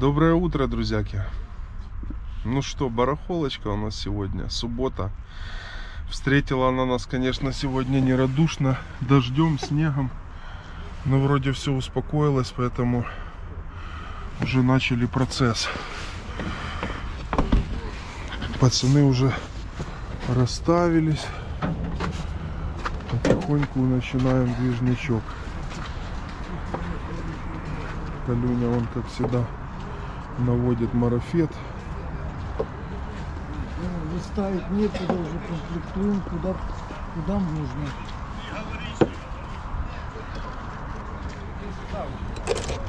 Доброе утро, друзьяки. Ну что, барахолочка у нас сегодня, суббота. Встретила она нас, конечно, сегодня нерадушно, дождем, снегом. Но вроде все успокоилось, поэтому уже начали процесс. Пацаны уже расставились. Потихоньку начинаем движничок. Калюня, он как всегда наводит марафет. Ну, Выставить некуда уже комплектуем, куда, куда нужно.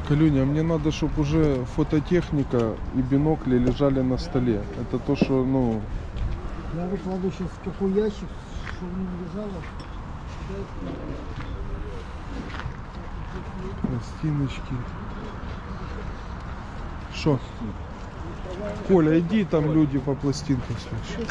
Калюня, мне надо, чтобы уже фототехника и бинокли лежали на столе. Это то, что, ну, Я выкладу сейчас в такой ящик, чтобы не лежало. пластиночки. Что? Коля, иди там люди по пластинкам слушай.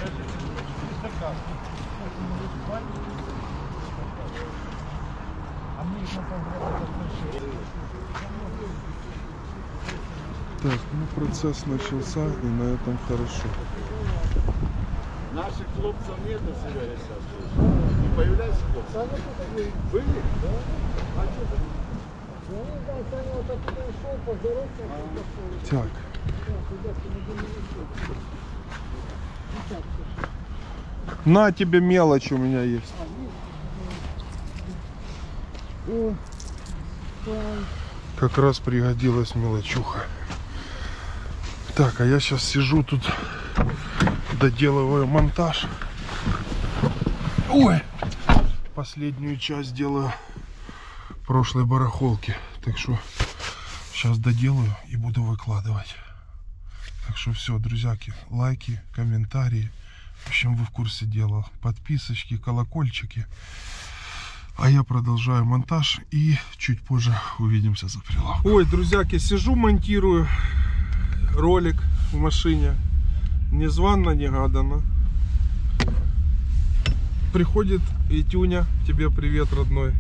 Так, ну процесс начался и на этом хорошо. Наших хлопцев нету сегодня сейчас. Не появляйся хлопцы. Были? Так. На тебе мелочь у меня есть. Как раз пригодилась мелочуха. Так, а я сейчас сижу тут, доделываю монтаж. Ой! Последнюю часть делаю прошлой барахолки. Так что сейчас доделаю и буду выкладывать. Так что все, друзьяки, лайки, комментарии. В общем, вы в курсе дела. Подписочки, колокольчики. А я продолжаю монтаж и чуть позже увидимся за прилавком. Ой, друзьяки, сижу, монтирую ролик в машине. Незванно, негаданно. Приходит Итюня, тебе привет, родной.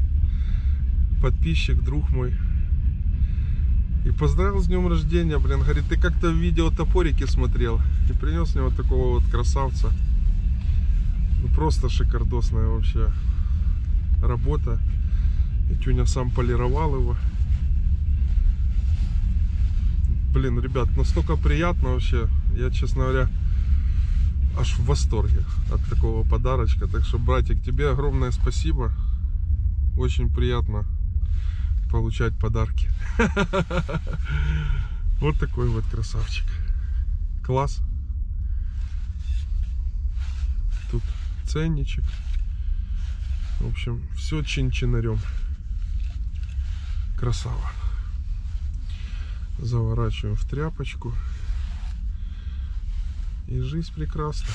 Подписчик, друг мой. И поздравил с днем рождения, блин. Говорит, ты как-то в видео топорики смотрел. И принес мне вот такого вот красавца. Ну, просто шикардосная вообще работа. И Тюня сам полировал его. Блин, ребят, настолько приятно вообще. Я, честно говоря, аж в восторге от такого подарочка. Так что, братик, тебе огромное спасибо. Очень приятно получать подарки. Вот такой вот красавчик. Класс. Тут ценничек. В общем, все чин-чинарем. Красава. Заворачиваем в тряпочку. И жизнь прекрасна.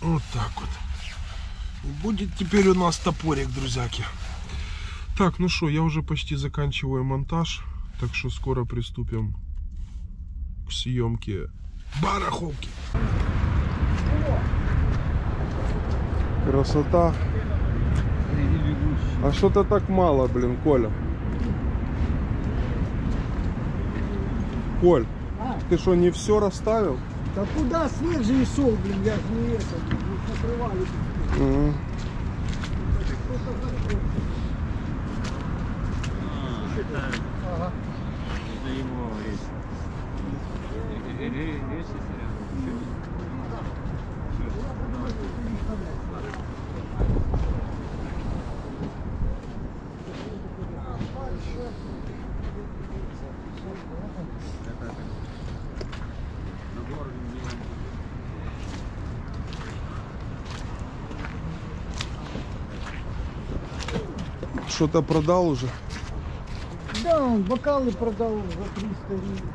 Вот так вот. Будет теперь у нас топорик, друзьяки. Так, ну что, я уже почти заканчиваю монтаж. Так что скоро приступим к съемке барахолки. Красота. А что-то так мало, блин, Коля. Коль, ты что, не все расставил? Да куда снег же и шел, блин, я же не это, не накрывали. Мгм. Ага. Это его речь. Речь Что-то продал уже? Да, он бокалы продал за 300 гривен.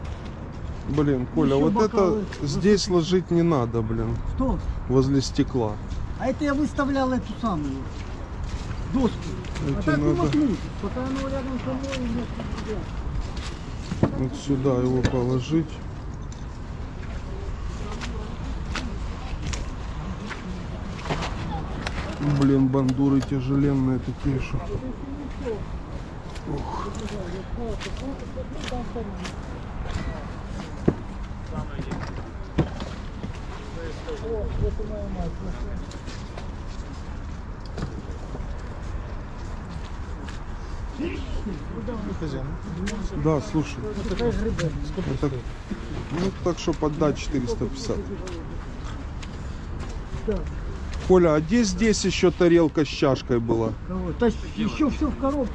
Блин, Коля, Еще вот это здесь ложить не надо, блин, Что? возле стекла. А это я выставлял эту самую доску. А Эти так не надо- макнуть, пока оно рядом со мной нигде. Вот сюда его положить. Блин, бандуры тяжеленные такие, что... Ух. Да, слушай. Это, ну, так что поддать 450. Коля, а где здесь еще тарелка с чашкой была? Да еще все в коробке.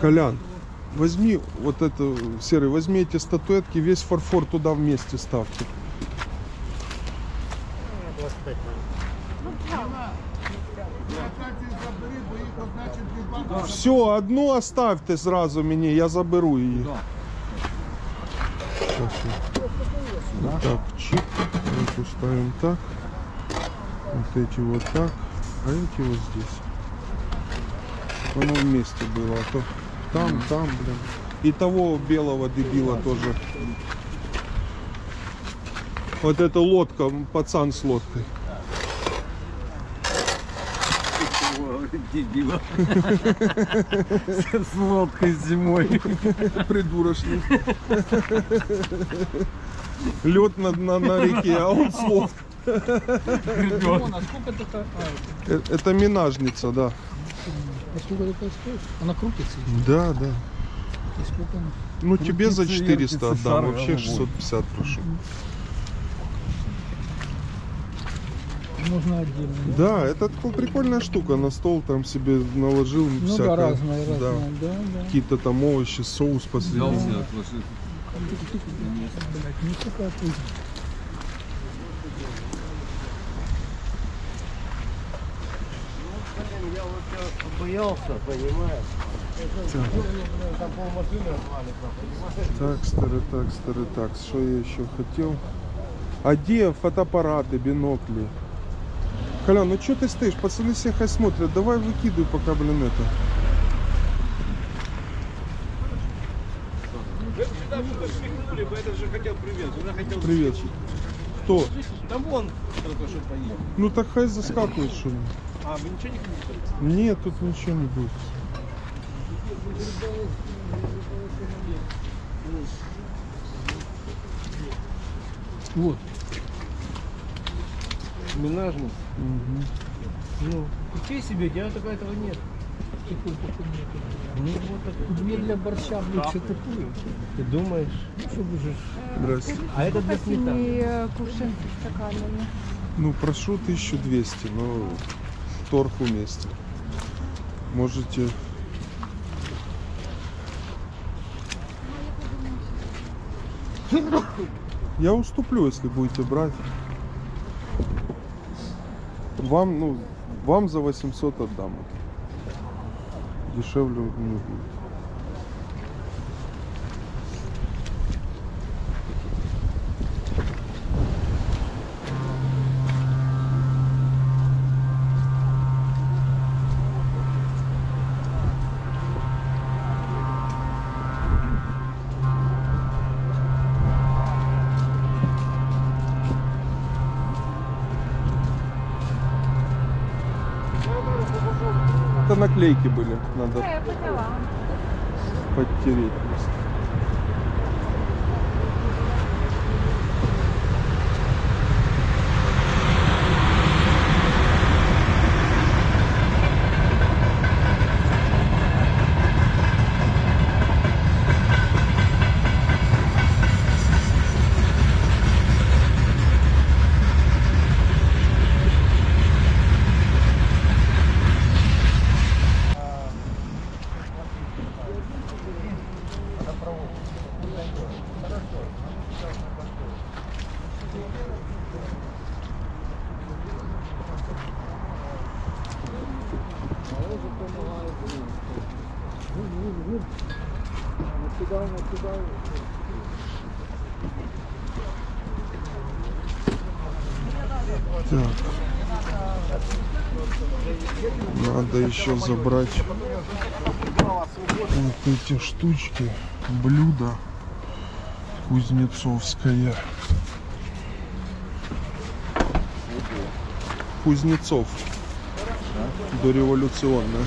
Колян, возьми вот это, Серый, возьми эти статуэтки, весь фарфор туда вместе ставьте. Все, одну оставьте сразу мне, я заберу. Вот так, чик. Эту ставим так. Вот эти вот так. А эти вот здесь. Оно вместе было. А то там, там, блин. И того белого дебила тоже. Вот эта лодка, пацан с лодкой. Дебила. С лодкой зимой. Придурочный. Лед на, на, на реке, а он с лодкой. Э, Это минажница, да. А сколько такая стоит? Она крутится. Да, да. И сколько она? Ну тебе за Крутится, 400 вертится, отдам, шар, вообще вот. 650 прошу. Можно отдельно. Да, это такая прикольная штука. На стол там себе наложил Ну всякое. да, разные, разные. Да. Да, да. Какие-то там овощи, соус последний. себе отложил. Блядь, не такая пыль. Я вот э, боялся, понимаешь? Так, старый, так, старый, так. Что я еще хотел? А где фотоаппараты, бинокли? Колян, ну что ты стоишь? Пацаны все хай смотрят. Давай выкидывай пока, блин, это. Сюда что-то смехнули бы, этот же хотел привет. Кто? Да вон только что. Ну так хай заскакивает, что ли. А, вы ничего не хотите? Нет, тут ничего не будет. Вот. Минажный. Мгм. Ну, купи себе, у тебя только этого нет. Ну вот так. Для борща лучше такую. Ты думаешь? Чтобы же Здрасте. А это для сметаны. синие кувшин со стаканами. Ну, прошу 1200, но торг вместе. Можете... Я уступлю, если будете брать. Вам, ну, вам за 800 отдам. Дешевле не будет. Наклейки были, надо Я поняла. подтереть просто. Еще забрать вот эти штучки. Блюдо кузнецовское. Кузнецов. Дореволюционное.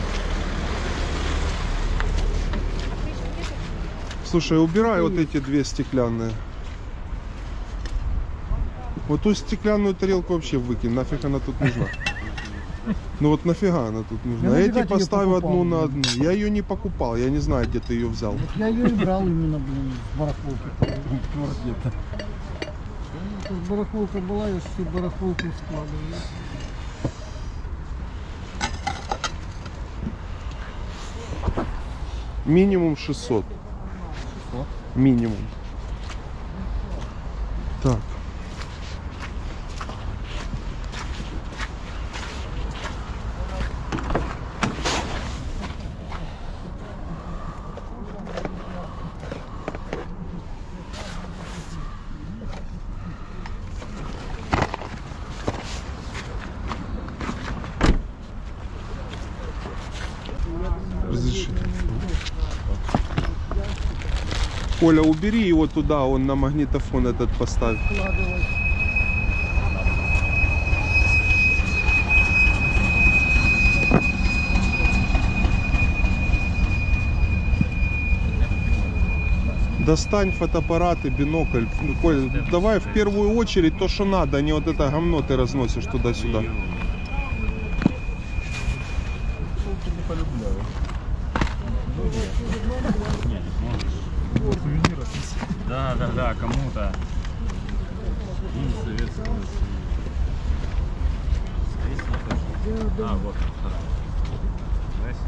Слушай, убирай вот эти две стеклянные. Вот ту стеклянную тарелку вообще выкинь, нафиг она тут нужна. Ну вот нафига она тут нужна? Я Я, тебе поставил покупал, одну на одну. Я ее не покупал, я не знаю, где ты ее взял. Вот я ее и брал именно, блин, с барахолки. где-то. Ну, барахолка была, я всю барахолку складываю. Минимум 600. Минимум. Так. Разрешите. Коля, убери его туда, он на магнитофон этот поставь. Достань фотоаппарат и бинокль. Ну, Коль, давай в первую очередь то, что надо, а не вот это говно ты разносишь туда-сюда. Да, да, да, кому-то. Гимн Советского Союза. А, вот. Здрасте.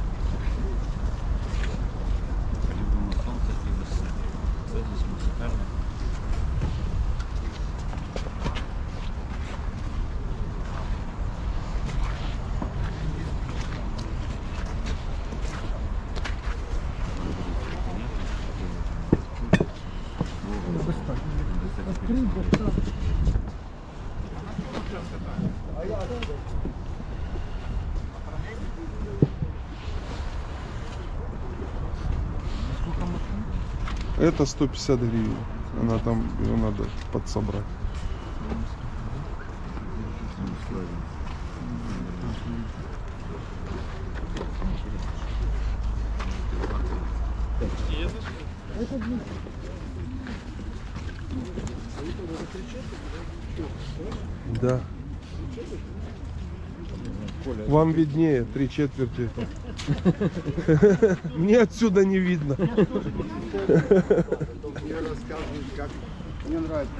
По-любому солнце. Да, здесь музыкальный. Это 150 гривен. Она там, ее надо подсобрать. Да. Вам виднее, три четверти. Мне отсюда не видно. Мне рассказывают, как мне нравится.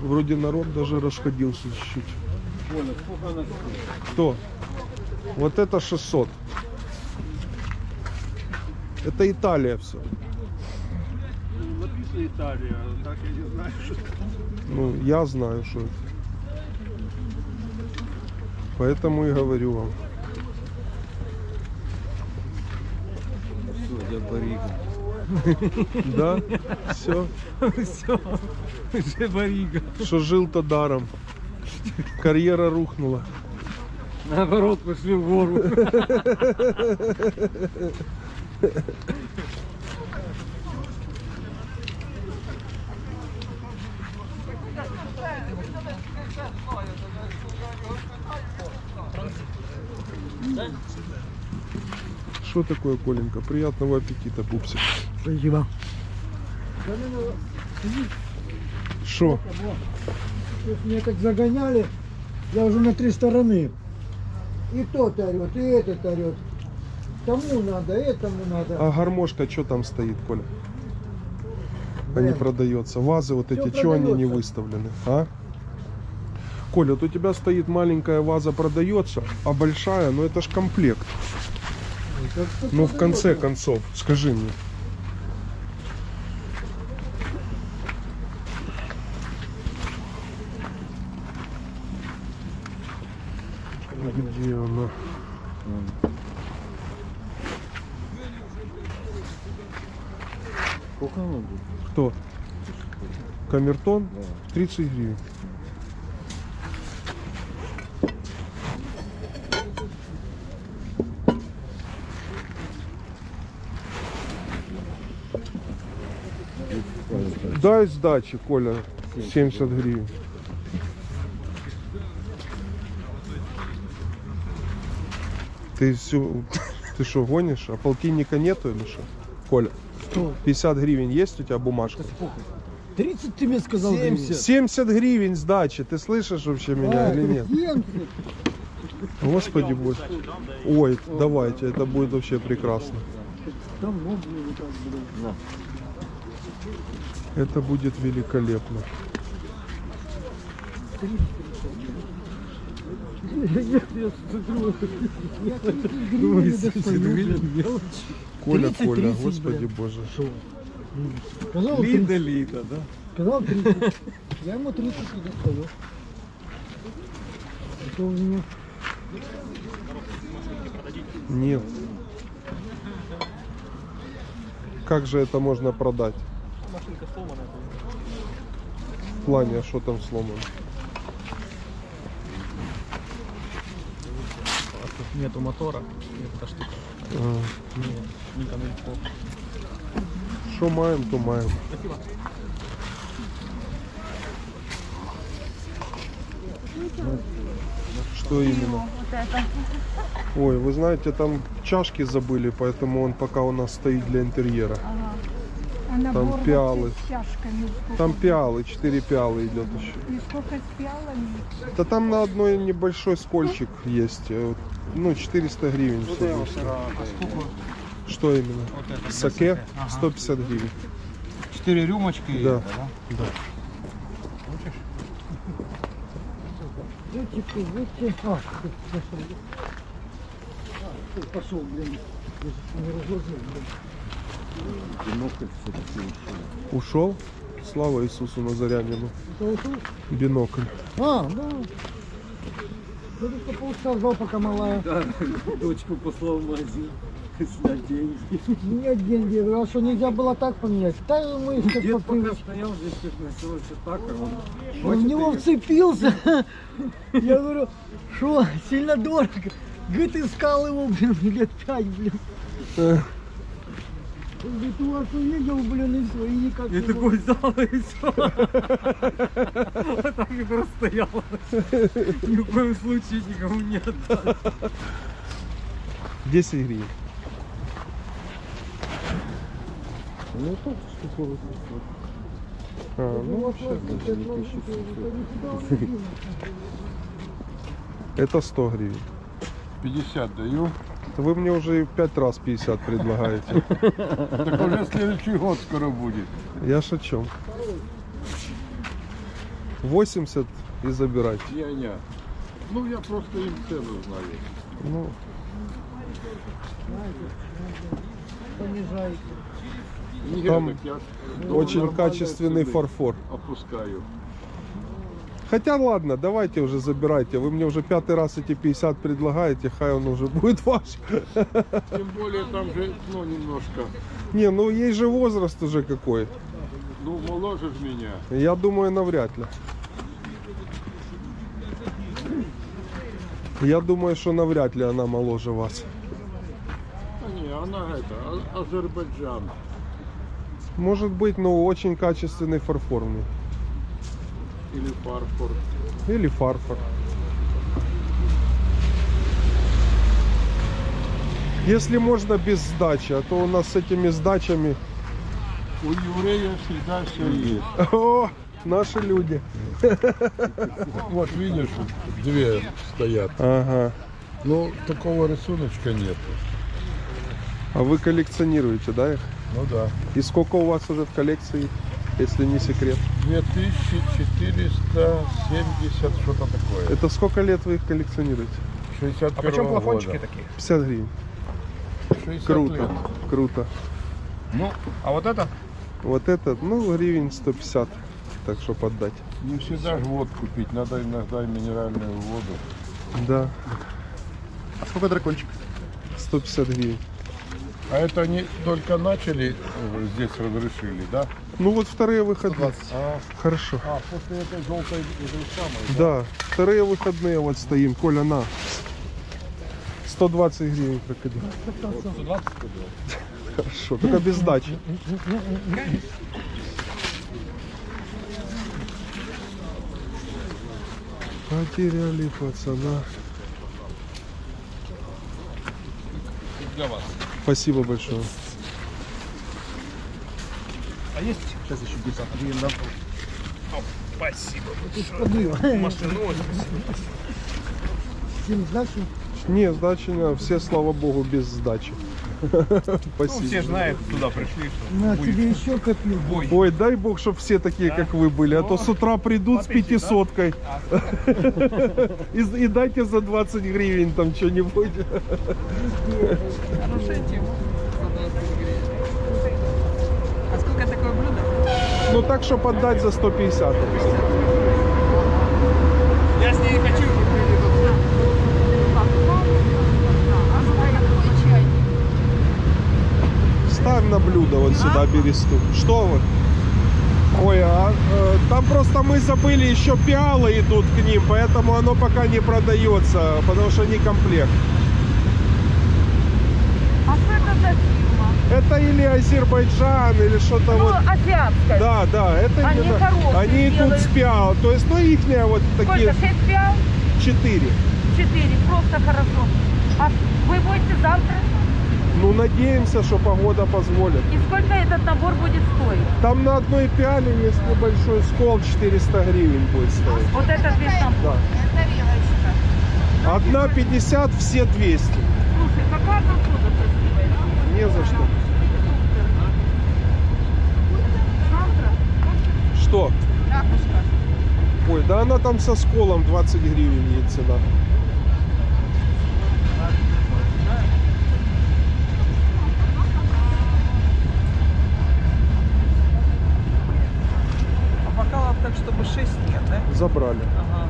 Вроде народ даже расходился чуть-чуть. Кто? Вот это 600. Это Италия все. Написано Италия, так я не знаю, что Ну, я знаю, что это. Поэтому и говорю вам. Все, я барига. Да? Все. Все, уже барига. Что жил-то даром. Карьера рухнула. Наоборот, пошли в гору. Что такое, Коленька? Приятного аппетита, пупсик. Спасибо. Что? Меня так загоняли, я уже на три стороны. И тот орет, и этот орет. Тому надо, этому надо. А гармошка что там стоит, Коля? А не Да. продается. Вазы вот эти, что они не выставлены? А? Коля, вот у тебя стоит маленькая ваза продается, а большая, ну это ж комплект. Ну в конце концов, скажи мне. Где она? Сколько оно будет? Кто? Камертон 30 гривен. Дай сдачи, Коля, 70 гривен. Ты всю... Ты что, гонишь? А полтинника нету или что? Коля, Что? 50 гривен есть у тебя бумажка? 30 ты мне сказал? 70. 70 гривен сдачи. Ты слышишь вообще меня А, или нет? 70. Господи боже. Ой, давайте, это будет вообще прекрасно. Это будет великолепно. Я смотрю, я 30 гривен не достаю. Коля, 30, Коля, 30, господи боже. Сказал 30. літа, да? Сказал 30. Я ему 30 и достаю. Это у меня Нет. Как же это можно продать? В плане, а что там сломано? Нету мотора, нет эта штука. А, Не камильфо. Что маем, то маем. Что именно? Ой, вы знаете, там чашки забыли, поэтому он пока у нас стоит для интерьера. Ага. А набор вот пиалы. Там пиалы, 4 пиалы идет еще. И сколько с пиалами? Да там на одной небольшой скольчик есть. э, вот, Ну, 400 гривен. всего лишь. Что именно? Саке 150 гривен. Четыре рюмочки. и Да. это, Да. Эти, эти. А, тут пошел. А, блин. Не разложил, блин. Ушел? Слава Иисусу Назарянину. Тут? Бинокль. А, да. Я только ждал, пока малая. Дочку послал в магазин. Снять деньги. Нет деньги. А что нельзя было так поменять? Да мы сейчас Дед пока стоял здесь, как началось так, а он... Он в него вцепился. Я говорю, что, сильно дорого? Говорит, искал его, блин, лет пять, блин. Говорит, вас увидел, блин, и все, и никак И не такой взял и все. Так и просто стоял. Ни в коем случае никому не отдать. 10 гривен. Ну, так, что такое? А, ну, Ну, вот, вообще, он не денется. это 100 гривен. 50 даю. Вы мне уже 5 раз 50 предлагаете. Так уже следующий год скоро будет. Я чем? 80 и забирать. Не-не. Ну я просто им цену знаю. Ну, Понижайте. Там так я ж очень качественный цены фарфор. Опускаю. Хотя ладно, давайте уже забирайте. Вы мне уже пятый раз эти 50 предлагаете, хай он уже будет ваш. Тем более там же, ну, немножко, Не, ну есть же возраст уже какой. ну, моложе ж меня. Я думаю, навряд ли. Я думаю, что навряд ли она моложе вас. А не, она это, А- Азербайджан. Может быть, но очень качественный фарфорный. Или фарфор. Или фарфор. Если можно без сдачи, а то у нас с этими сдачами... У еврея всегда все есть. О, наши люди. Вот видишь, две стоят. Ага. Ну, такого рисуночка нет. А вы коллекционируете, да, их? Ну да. И сколько у вас уже в коллекции, если не секрет? 2470, что-то такое. Это сколько лет вы их коллекционируете? 61 а почем плафончики такие? 50 гривен. 60 Круто, лет. круто. Ну, а вот это? Вот этот, ну, гривен 150, так что поддать. Не всегда же водку пить, надо иногда и минеральную воду. Да, А сколько дракончик? 150 гривен. А это они только начали, э, здесь разрешили, да? Ну вот вторые выходные. 120. А, Хорошо. а, после этой желтой этой самой. Да, вторые выходные вот стоим. Коля, на. 120 гривен крокодил. 120 Хорошо, только без сдачи. Потеряли пацана. Для вас. Спасибо большое. А есть сейчас еще 50 гривен, да? Всем сдачу. Не, сдачи не. Все, слава богу, без сдачи. Спасибо. Ну, все знают, туда пришли, что На будет тебе еще бой. Ой, дай бог, чтобы все такие, как вы были. А то с утра придут с пятисоткой. И, и дайте за 20 гривен там что-нибудь. Хорошая тема. А сколько такое блюдо? Ну так, чтобы отдать за 150. Я с ней хочу. Ставь на блюдо вот сюда бересту. Что вы? Ой, а э, там просто мы забыли, еще пиалы идут к ним, поэтому оно пока не продается, потому что не комплект. А что это за фирма? Это или Азербайджан, или что-то Ну, вот. азиатская. Да, да, это Они именно- хорошие они идут делают. с пиал. То есть, ну, ихняя вот такие Сколько? 6 пиал? четыре. 4. Просто хорошо. А вы будете завтра? Ну, надеемся, что погода позволит. И сколько этот набор будет стоить? Там на одной пиале есть небольшой скол, 400 гривен будет стоить. Вот этот весь набор. Одна 50, все 200. Слушай, какая посуда красивая. Не за что. Что? Ракушка. Ой, да она там со сколом 20 гривен ей цена. А бокалов так, чтобы 6 нет, да? Забрали. Ага.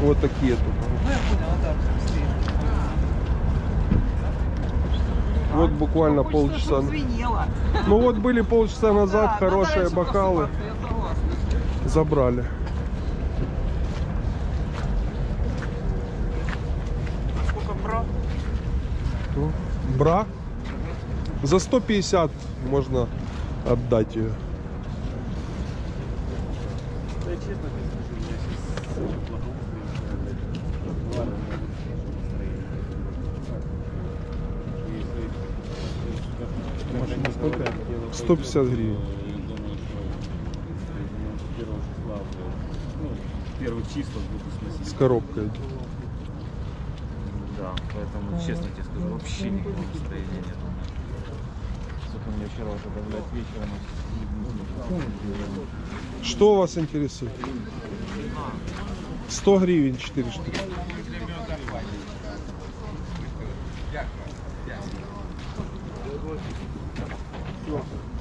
Вот такие тут. Ну, я понял, да, стоит. Вот буквально Хочется, полчаса. Ну вот были полчаса назад Да, надо хорошие бокалы. Забрали. Сколько бра? Ну, Бра. За 150 можно отдать ее. Машина сколько? 150 гривен. Первых сносить. С коробкой. Да, поэтому, честно тебе скажу, вообще никакого настроения нет. Сука, мне вчера уже добавлять вечером. Что вас интересует? 100 гривен 4 штуки.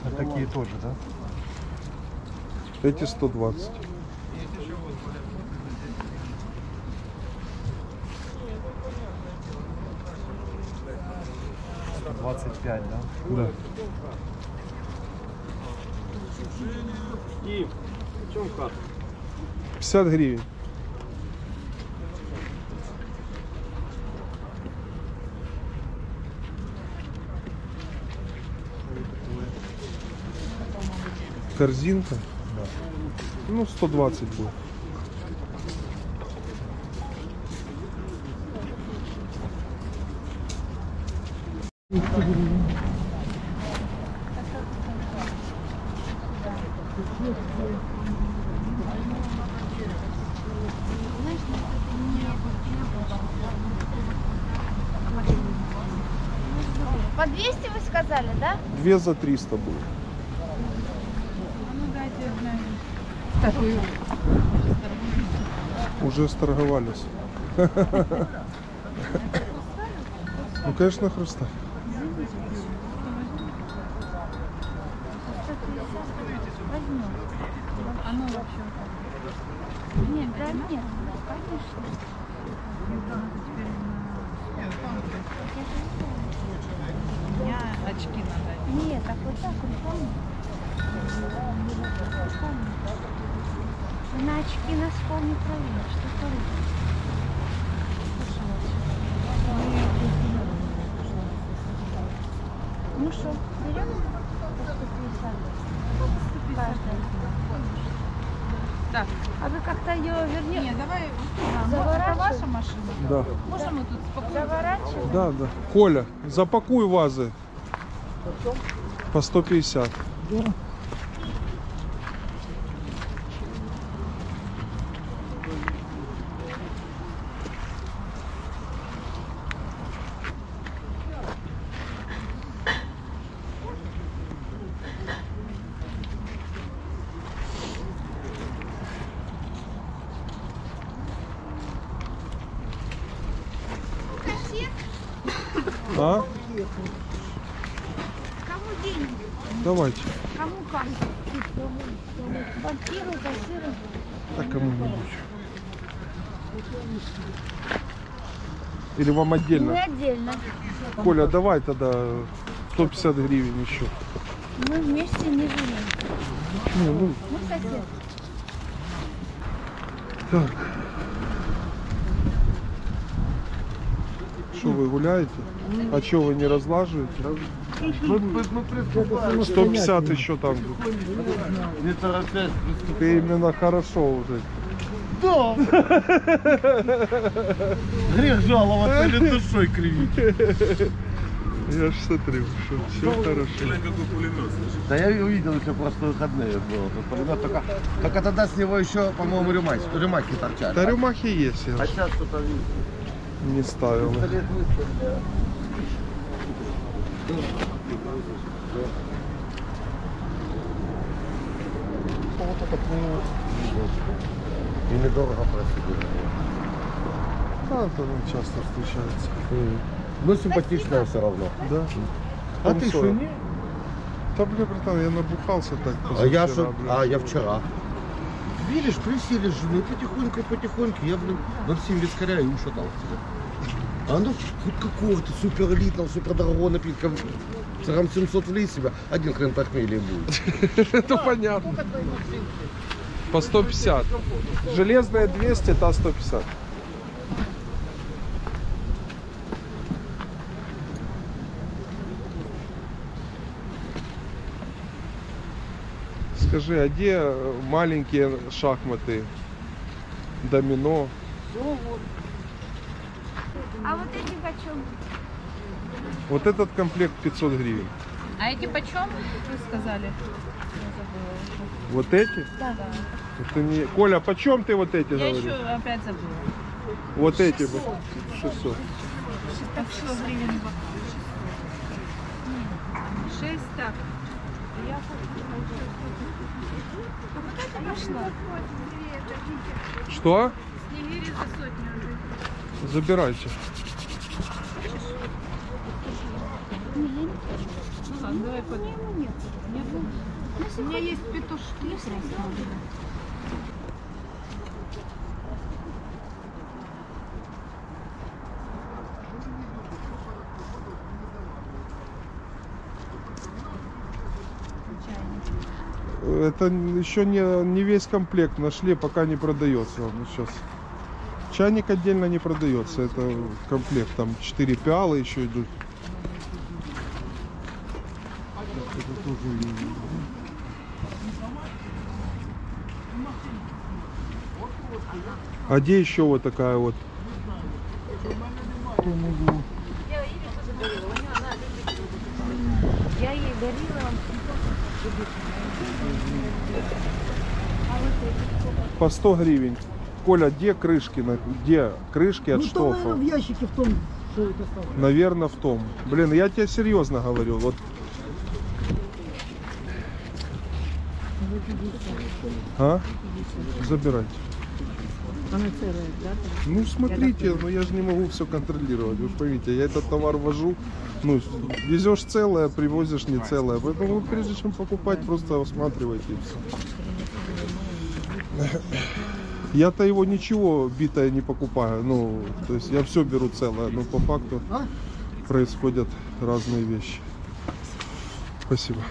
А такие тоже, да? Эти 120. Двадцать пять, да? Да. И в чем карта? 50 гривен. Корзинка? Ну, 120 будет. По 200 вы сказали, да? Две за 300 будет. Уже сторговались. Ну, конечно, хрусталь. Возьмем. Оно вообще. Нет, да нет, конечно. У меня очки надо Нет, так вот так руками. Руками. Вы на очки носком не проверишь. Что творится? Ну что, берем? По 150. Каждая. Так. А вы как-то ее вернете? Не, давай. Заворачивай. Заворачивай. Это ваша машина? Да, Можем мы тут спокойно? Заворачивай. да, да. Коля, запакуй вазы. По 150. А? Кому деньги? Давайте. Кому как? Банкиру, кассиру. Так кому-нибудь. Или вам отдельно? отдельно. Коля, давай тогда 150 гривен еще. Мы вместе не живем. Не, ну, Мы соседи. так. Что вы гуляете? А что вы не разлаживаете? Мы, мы, мы приступаем. 150 еще там. Не торопясь. Ты именно хорошо уже. Да! Грех жаловаться или душой кривить. Я ж смотрю, что все хорошо. Да я увидел еще просто выходные было. Тут пулемет только, только тогда с него еще, по-моему, рюмаки, рюмаки торчали. Да рюмахи есть, я А ж сейчас что-то не ставил. пистолет выставили. И недорого просили. Это ну, часто встречается. Ну, симпатичная все равно. Да? А ты что, не? Да, бля, братан, я набухался так А я, что, а я вчера. Видишь, присели жены потихоньку, потихоньку. Я, блин, 0,7 вискаря и ушатал себе. А ну, хоть какого-то супер элитного, супер дорогого напитка. Грамм 700 влей себя, один хрен похмелья будет. Это понятно. По 150. Железная 200, та 150. Скажи, а где э, маленькие шахматы? Домино. А вот эти почем? Вот этот комплект 500 гривен. А эти почем? Вы сказали. Вот эти? Да. Это не... Коля, почем ты вот эти Я говоришь? еще опять забыла. Вот эти бы. 600. Так что гривен? Шесть так. Я А вот это пошла. Что? Снегири за сотню уже. Забирайте. Ну ладно, давай под... Нет? У меня есть петушки. Это еще не, не весь комплект нашли, пока не продается. Вот сейчас. Чайник отдельно не продается. Это комплект. Там 4 пиала еще идут. Это тоже А где еще вот такая вот? Я ей дарила. По 100 гривен. Коля, где крышки? на- Где крышки от Ну, там, наверное, в ящике в том, что это стало. Наверное, в том. Блин, я тебе серьезно говорю. Вот. А? Забирайте. Ну смотрите, но я же не могу все контролировать. Вы поймите, я этот товар вожу. Ну, везешь целое, привозишь не целое. Поэтому вы прежде чем покупать, просто осматривайте и все. Я-то его ничего битое не покупаю. Ну, то есть я все беру целое, но по факту А? происходят разные вещи. Спасибо.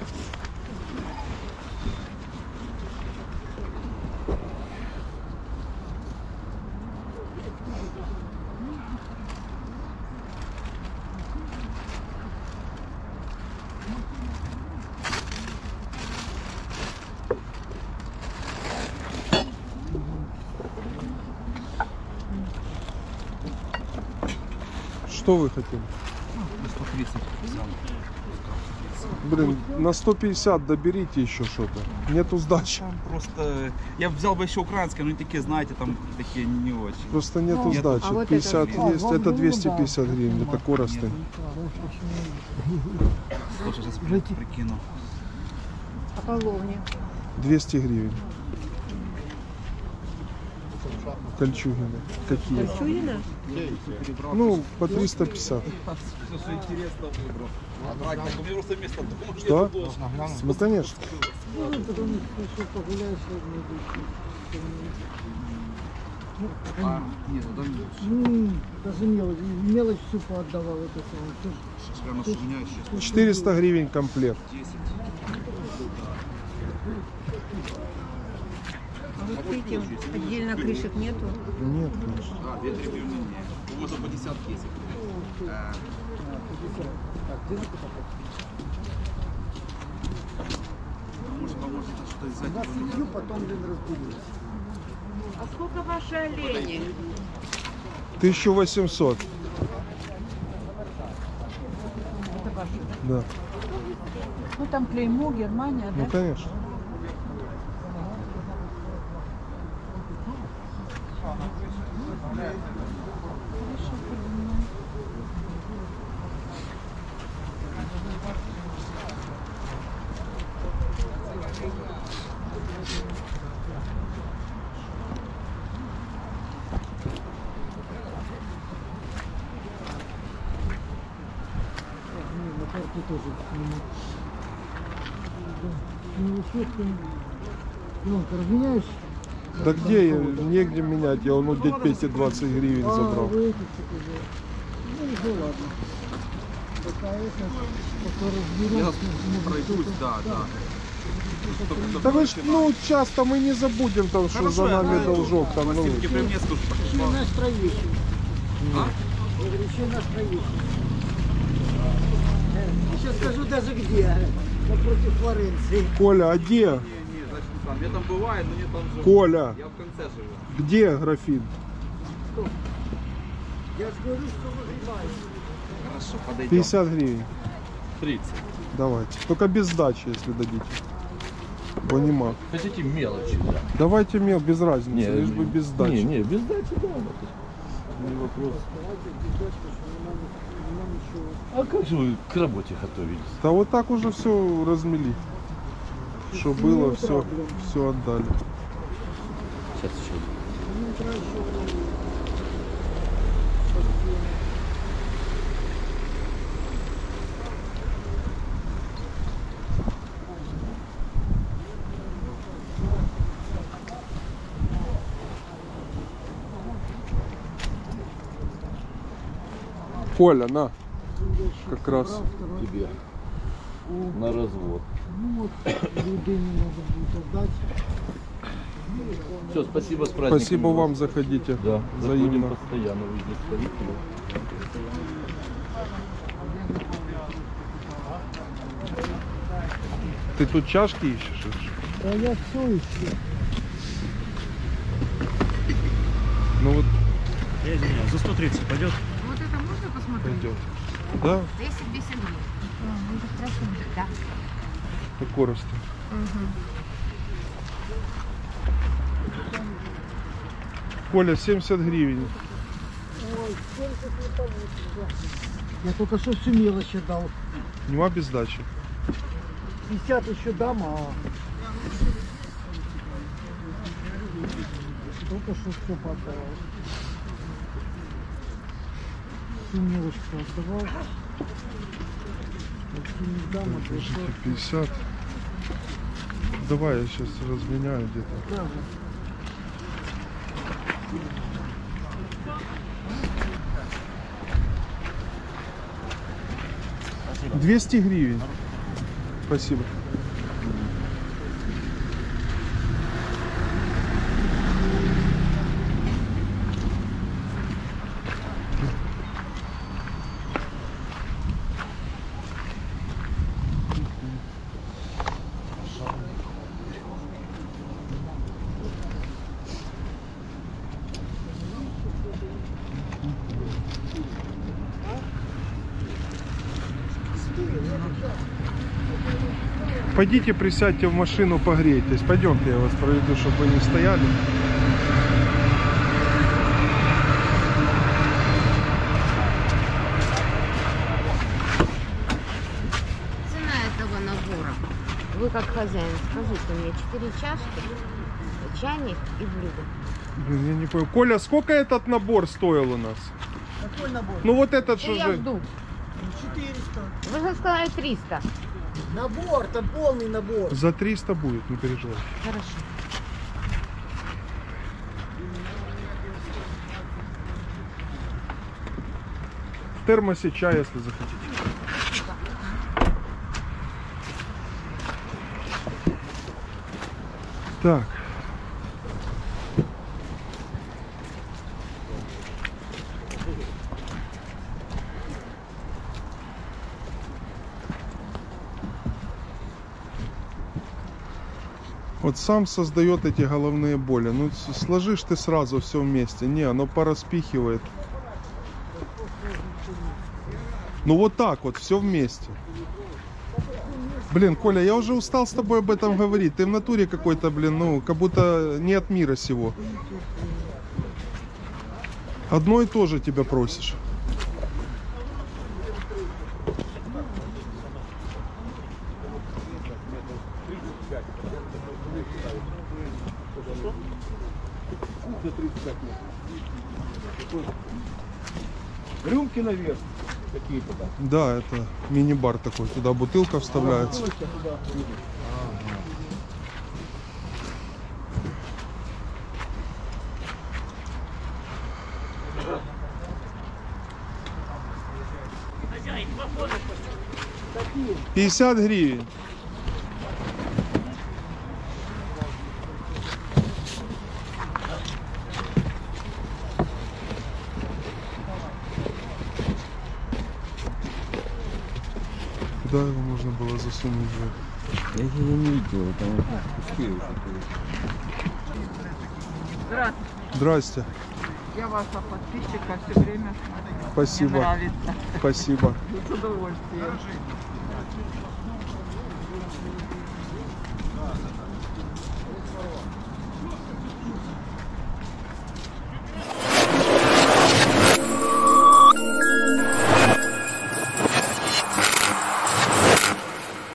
Что вы хотели? 130 взял. Блин, на 150 доберите еще что-то. Нету сдачи. Там просто... Я б взял бы еще украинские, но они такие, знаете, там такие не, очень. Просто нету Нет, сдачи. а вот 50 это- есть, А, это вам 250 гривен, это коростень. Слушай, сейчас Жить- прикину. А половник? 200 гривен. Кольчугины. Какие? Чуина? Ну, по 350. Все, что интересно выбрал. Что? Ну, конечно. А, нет, ну там ну, даже мелочь, мелочь всю поотдавал это самое. Всё ж сейчас прямо у меня сейчас 400 гривен комплект. 10. А вот этим отдельно крышек нету? Нет, конечно. А, две три гривны не. У вас по десятке есть. А, Может, поможет что-то взять. на семью потом, блин, разберись. А сколько ваши олени? 1800. Это ваши. Да. Ну там клеймо, Германия, Ну, конечно. Не, на карте тоже сниму. Да. Разменяешь? Да где я? Негде менять. Я он у дядь Пети 20 гривен А, забрал. вы эти уже. Ну, уже ладно. Пока это, пока разберемся. Я может, пройдусь, да, да. Да вы ж, ну, часто мы не забудем там, что за нами должок. Там, ну, при мне наш троечник. А? Я говорю, еще наш троечник. Сейчас скажу даже где. Напротив Флоренции. Коля, а где? Не, не, значит, не там. Я там бываю, но не там живу. Коля, Я в конце живу. где графин? Я же говорю, что выгребаю. Хорошо, подойдем. 50 гривен. 30. Давайте. Только без сдачи, если дадите. Бо нема. Хотите мелочи, да? Давайте мел, без разницы, Не, лишь бы без сдачи. Не, не, без дачи, да. Не вопрос. А как же вы к работе готовились? Да вот так уже все размели. Что было, все, все отдали. Сейчас еще. Коля, на. Как раз. Тебе на развод. Ну вот, людине надо будет отдать. Все, спасибо с праздником. Спасибо вам, заходите. Да, заходим постоянно, вы здесь стоите. Ты тут чашки ищешь? или что? А я все ищу. Ну вот Я извиняюсь, за 130 пойдет? Вот это можно посмотреть? пойдет. Да, 210 гривен. Да. по корости. Коля, 70 гривен. Я только что всю мелочь отдал. Нема без сдачи. 50 еще дам, а... Только что все поотдавал. Мелочь отдавал. Почти не дам, а то что... 50. Давай я сейчас разменяю где-то. 200 гривен. Спасибо. Пойдите, присядьте в машину, погрейтесь. Пойдемте, я вас проведу, чтобы вы не стояли. Цена этого набора. Вы как хозяин, скажите мне, 4 чашки, чайник и блюдо. Блин, я не понял. Коля, сколько этот набор стоил у нас? Какой набор? Ну вот этот Да же я жду. 400. Вы же сказали 300. Набор, там полный набор. За 300 будет, не переживай. Хорошо. В термосе чай, если захотите. Так. Вот сам создает эти головные боли. Ну, сложишь ты сразу все вместе. Не, оно пораспихивает. Ну вот так вот, все вместе. Блин, Коля, я уже устал с тобой об этом говорить. Ты в натуре какой-то, блин, ну, как будто не от мира сего. Одно и то же тебя просишь. Рюмки наверх какие-то там. Да, это мини-бар такой. Туда бутылка вставляется. Пятьдесят гривен. Куда его можно было засунуть? же? Я, я не видел, там пустые уже. Здравствуйте. Здрасте. Я ваша подписчика все время смотрю. Мне Спасибо. нравится. Спасибо. С удовольствием.